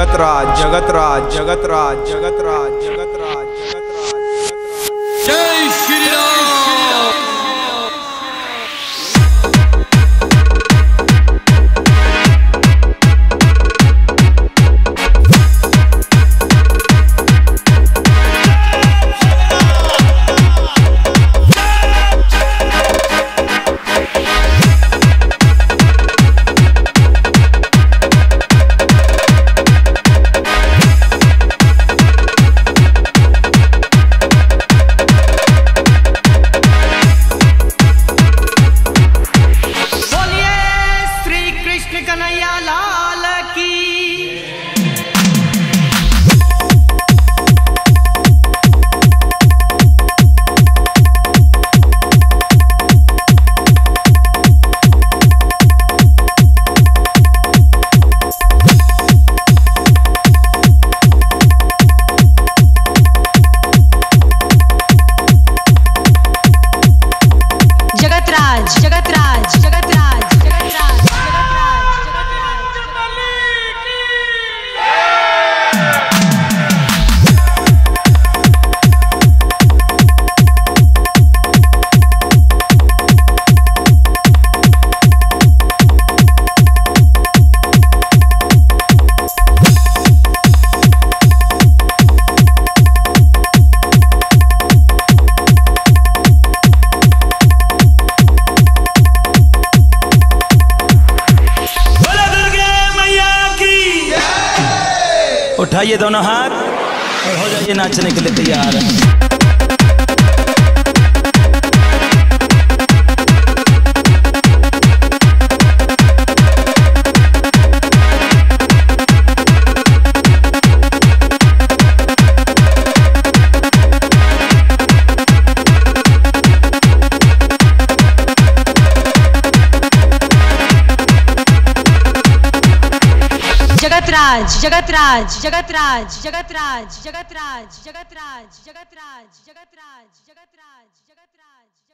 जगत राज जगत राज जगत राज जगत राज जगत राज। उठाइए दोनों हाथ और हो जाइए नाचने के लिए तैयार। जगतराज जगतराज जगतराज जगतराज जगतराज जगतराज जगतराज जगतराज जगतराज जगतराज